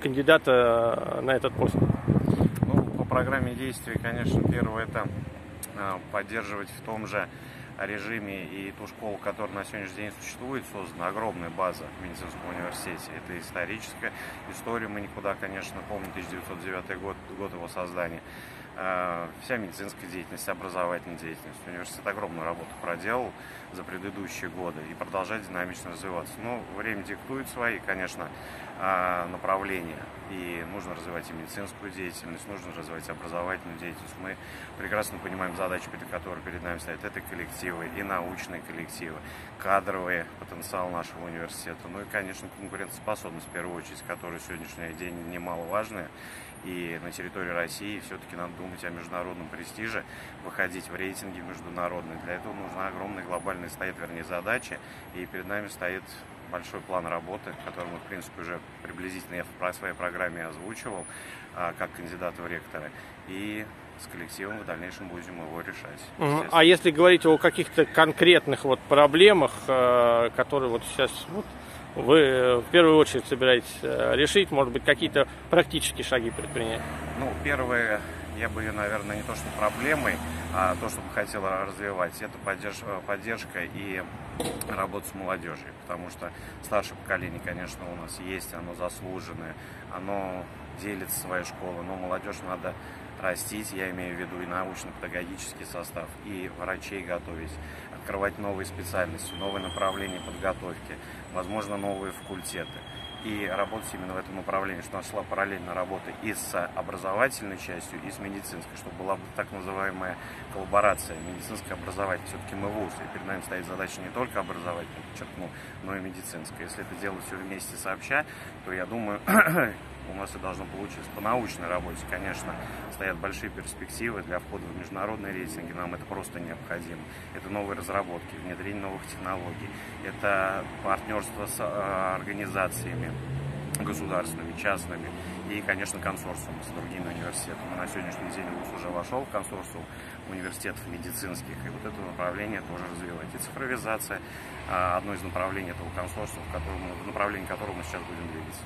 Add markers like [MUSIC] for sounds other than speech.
кандидата на этот пост? Ну, по программе действий, конечно, первое это поддерживать в том же режиме и ту школу, которая на сегодняшний день существует, создана огромная база в медицинском университете. Это историческая история, мы никуда, конечно, помним 1909 год, год его создания. А, вся медицинская деятельность, образовательная деятельность. Университет огромную работу проделал за предыдущие годы и продолжает динамично развиваться. Но время диктует свои, конечно, а, направления. И нужно развивать и медицинскую деятельность, нужно развивать образовательную деятельность. Мы прекрасно понимаем задачи, которой перед нами стоят. Это коллективы и научные коллективы, кадровый потенциал нашего университета. Ну и, конечно, конкурентоспособность, в первую очередь, которая сегодняшний день немаловажная. И на территории России все-таки надо думать о международном престиже, выходить в рейтинги международные. Для этого нужна огромная глобальная стоит, вернее, задача. И перед нами стоит большой план работы, который мы, в принципе, уже приблизительно я в своей программе озвучивал, а, как кандидата в ректоры. И с коллективом в дальнейшем будем его решать. А если говорить о каких-то конкретных вот проблемах, э, которые вот сейчас вот вы в первую очередь собираетесь э, решить, может быть, какие-то практические шаги предпринять? Ну, первое, я бы ее, наверное, не то что проблемой, а то, что бы хотела развивать, это поддержка, поддержка и работа с молодежью, потому что старшее поколение, конечно, у нас есть, оно заслуженное, оно делится своей школой, но молодежь надо растить, я имею в виду и научно-педагогический состав, и врачей готовить, открывать новые специальности, новые направления подготовки, возможно, новые факультеты и работать именно в этом направлении, что нашла параллельно работа и с образовательной частью, и с медицинской, чтобы была так называемая коллаборация медицинская образовательная. Все-таки мы вуз, и перед нами стоит задача не только образовательная, подчеркну, но и медицинская. Если это делать все вместе сообща, то я думаю, [CLEARS THROAT] у нас и должно получиться. По научной работе, конечно, стоят большие перспективы для входа в международные рейтинги. Нам это просто необходимо. Это новые разработки, внедрение новых технологий. Это партнерство с э, организациями государственными, частными и, конечно, консорциум с другими университетами. На сегодняшний день ВУЗ уже вошел в консорциум университетов медицинских, и вот это направление тоже развивать. И цифровизация – одно из направлений этого консорциума, в, котором, в направлении которого мы сейчас будем двигаться.